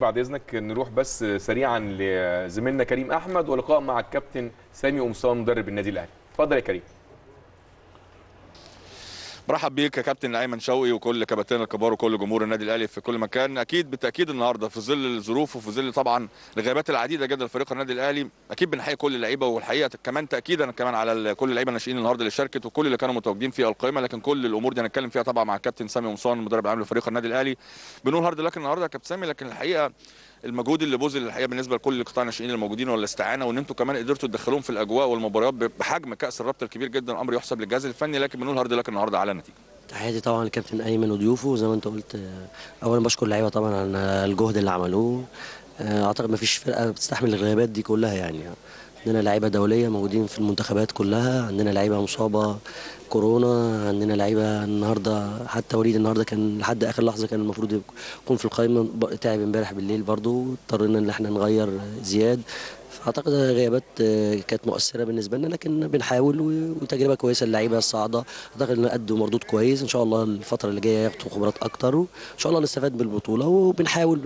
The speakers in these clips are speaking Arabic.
بعد إذنك نروح بس سريعا لزميلنا كريم أحمد ولقاء مع الكابتن سامي قمصان مدرب النادي الأهلي. اتفضل يا كريم. برحب بيك يا كابتن ايمن شوقي وكل كباتنه الكبار وكل جمهور النادي الأهلي في كل مكان. أكيد بالتأكيد النهارده في ظل الظروف وفي ظل طبعا الغيابات العديدة جدا لفريق النادي الأهلي أكيد بنحيي كل اللعيبة والحقيقة كمان تاكيدا كمان على كل اللعيبة الناشئين النهارده اللي شاركت وكل اللي كانوا متواجدين في القائمة لكن كل الأمور دي هنتكلم فيها طبعا مع الكابتن سامي قمصان مدرب العام لفريق النادي الأهلي. بنقول hard luck النهارده يا كابتن سامي لكن الحقيقة المجهود اللي بذل الحقيقة بالنسبة لكل قطاع الناشئين الموجودين والاستعانة وإن أنتم كمان قدرتوا تدخلوهم في الأجواء والمباريات بحجم كأس الرابطة الكبير جدا أمر يحسب للجهاز الفني لكن بنقول hard luck النهارده على النتيجه تحياتي طبعا للكابتن أيمن وضيوفه. زي ما انت قلت اولا بشكر اللعيبة طبعا على الجهد اللي عملوه. أعتقد ما فيش فرقة بتستحمل الغيابات دي كلها يعني. عندنا لعيبة دولية موجودين في المنتخبات كلها. عندنا لعيبة مصابة كورونا. عندنا لعيبة النهارده حتى وليد النهارده كان لحد آخر لحظة كان المفروض يكون في القائمة تعب امبارح بالليل برضو اضطرينا إن إحنا نغير زياد. فأعتقد غيابات كانت مؤثرة بالنسبة لنا لكن بنحاول وتجربة كويسة اللعيبه الصاعدة. أعتقد ان ادوا مردود كويس. إن شاء الله الفترة اللي جاية ياخدوا خبرات أكتر وإن شاء الله نستفاد بالبطولة. وبنحاول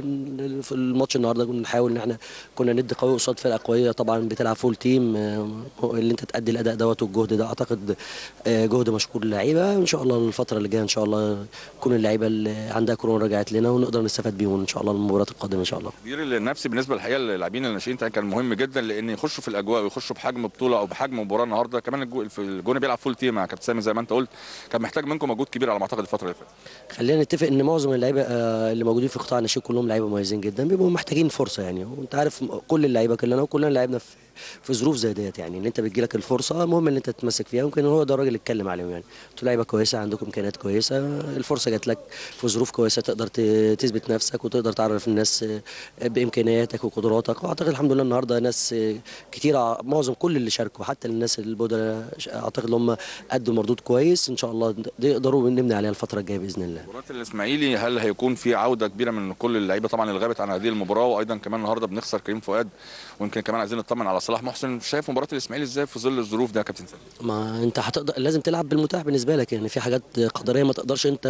في الماتش النهارده بنحاول إن إحنا كنا ندي قوي قصاد فرقة قوية طبعا بتلعب فول تيم اللي أنت تأدي الأداء دوت والجهد ده. أعتقد جهد مشكور للعيبه ان شاء الله الفترة اللي جاية إن شاء الله تكون اللعيبة اللي عندها كورونا رجعت لنا ونقدر نستفاد بيهم إن شاء الله المباريات القادمة إن شاء الله. التغيير النفسي بالنسبة للحقيقه للاعبين الناشئين كان مهم جدا لأن يخشوا في الاجواء ويخشوا بحجم بطوله أو بحجم مباراه النهارده. كمان الجونة بيلعب full team يا كابتن سامي زي ما انت قلت. كان محتاج منكم مجهود كبير على ما اعتقد الفترة اللي فاتت. خلينا نتفق ان معظم اللعيبه اللي موجودين في قطاع الناشئين كلهم لعيبه مميزين جدا. بيبقوا محتاجين فرصه يعني. وانت عارف كل اللعيبه كلنا وكلنا لعبنا في في ظروف زي ديت يعني ان انت بتجي لك الفرصة المهم ان انت تتمسك فيها ممكن هو ده الراجل اللي اتكلم عليهم يعني. أنتوا لعيبة كويسة عندكم إمكانيات كويسة الفرصة جات لك في ظروف كويسة تقدر تثبت نفسك وتقدر تعرف الناس بإمكانياتك وقدراتك. وأعتقد الحمد لله النهارده ناس كتيرة معظم كل اللي شاركوا حتى الناس البودلة أعتقد هم ادوا مردود كويس إن شاء الله يقدروا نبني عليها الفترة الجاية بإذن الله. مباراة الإسماعيلي هل هيكون في عودة كبيرة من كل اللعيبة؟ طبعا اللي غابت عن هذه المباراة وأيضا كمان النهارده بنخسر كريم فؤاد ويمكن كمان عايزين نطمن على صلاح محسن شايف مباراة الإسماعيلي إزاي في ظل الظروف ده يا كابتن سامي؟ ما أنت هتقدر لازم تلعب بالمتاح بالنسبة لك يعني في حاجات قدرية ما تقدرش أنت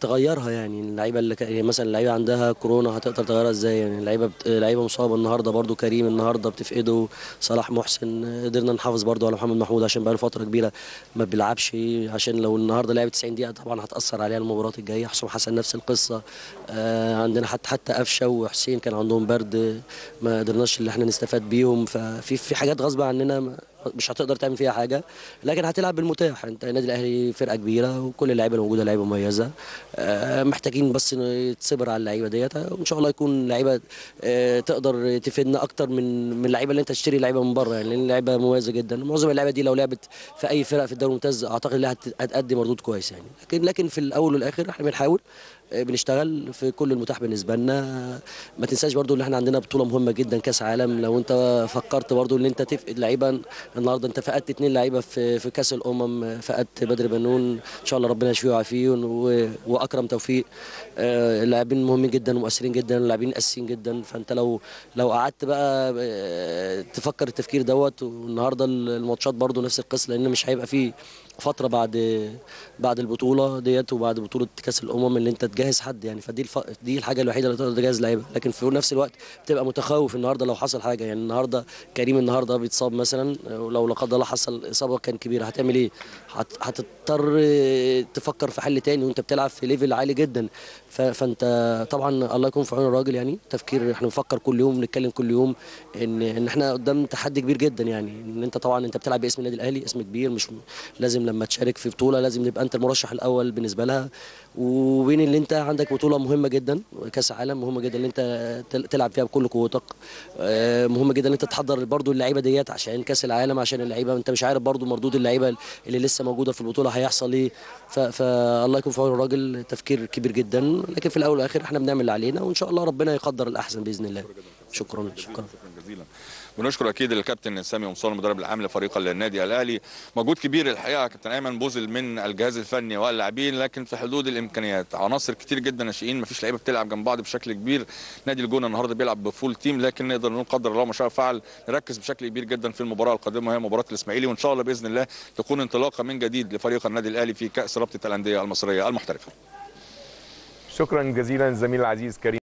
تغيرها يعني اللعيبة اللي يعني مثلا اللعيبة عندها كورونا هتقدر تغيرها إزاي؟ يعني اللعيبة بت... لعيبة مصابة النهارده برده كريم النهارده بتفقده صلاح محسن قدرنا نحافظ برده على محمد محمود عشان بقى له فترة كبيرة ما بيلعبش عشان لو النهارده لعب 90 دقيقة طبعا هتأثر عليها المباراة الجاية. حسام حسن نفس القصة. آه عندنا حتى حتى قفشة وحسين كان عندهم برد ما قدرناش اللي إحنا نستفاد بيهم ففي في حاجات غصب عننا مش هتقدر تعمل فيها حاجة لكن هتلعب بالمتاح. انت النادي الأهلي فرقة كبيرة وكل اللعيبة الموجوده لعيبة مميزة. محتاجين بس تصبر على اللعيبة ديت. وإن شاء الله يكون لعيبة تقدر تفيدنا أكتر من من اللعيبة اللي أنت تشتري لعيبة من بره. يعني لأن لعيبه مميزة جدا. معظم اللعيبة دي لو لعبت في أي فرقه في الدوري الممتاز أعتقد إنها هتأدي مردود كويس يعني. لكن لكن في الأول والآخر إحنا بنحاول بنشتغل في كل المتاح بالنسبة لنا. ما تنساش برضو إن إحنا عندنا بطولة مهمة جدا كأس عالم. لو أنت فكرت برضو إن أنت تفقد لعيبه النهارده انت فقدت اثنين لعيبة في في كأس الأمم فقدت بدر بنون. إن شاء الله ربنا يشفيه ويعافيه وأكرم توفيق. اللاعبين مهمين جدا ومؤثرين جدا اللاعبين اساسيين جدا. فأنت لو لو قعدت بقى تفكر التفكير دوت والنهارده الماتشات برضو نفس القصة لأن مش هيبقى فيه فترة بعد بعد البطولة ديت وبعد بطولة كأس الأمم اللي أنت تجهز حد يعني. فدي الف... دي الحاجة الوحيدة اللي تقدر تجهز لعيبة. لكن في نفس الوقت بتبقى متخوف النهارده لو حصل حاجة. يعني النهارده كريم النهارده بيتصاب مثلا ولو لا قدر الله حصل إصابة كان كبيره هتعمل إيه؟ هت... هتضطر تفكر في حل تاني وأنت بتلعب في ليفل عالي جدا. فأنت طبعا الله يكون في عون الراجل يعني. تفكير إحنا بنفكر كل يوم بنتكلم كل يوم ان إن إحنا قدام تحدي كبير جدا يعني. إن أنت طبعا أنت بتلعب باسم النادي الأهلي اسم كبير مش لازم لما تشارك في بطولة لازم نبقى أنت المرشح الأول بالنسبة لها. وبين اللي أنت عندك بطولة مهمة جدا كأس عالم مهمة جدا اللي أنت تلعب فيها بكل قوتك. مهمة جدا إن أنت تحضر برضو اللعيبة ديت عشان كأس العالم عشان اللعيبة انت مش عارف برضو مردود اللعيبة اللي لسه موجودة في البطولة هيحصل إيه. فالله يكون في عون الراجل تفكير كبير جدا. لكن في الأول والآخر إحنا بنعمل اللي علينا وإن شاء الله ربنا يقدر الأحسن بإذن الله. شكرا شكرا, شكرا جزيلا. بنشكر أكيد الكابتن سامي قمصان المدرب العام لفريق النادي الأهلي. مجهود كبير الحقيقة كابتن أيمن بوزل من الجهاز الفني واللاعبين لكن في حدود الإمكانيات. عناصر كتير جدا ناشئين مفيش لعيبة بتلعب جنب بعض بشكل كبير. نادي الجونة النهارده بيلعب بفول تيم لكن نقدر نقول قدر الله ما شاء فعل نركز بشكل كبير جدا في المباراة القادمة وهي مباراة الإسماعيلي وإن شاء الله بإذن الله تكون انطلاقة من جديد لفريق النادي الأهلي في كأس رابطة الأندية المصرية المحترفة. شكرا جزيلا زميل العزيز كريم.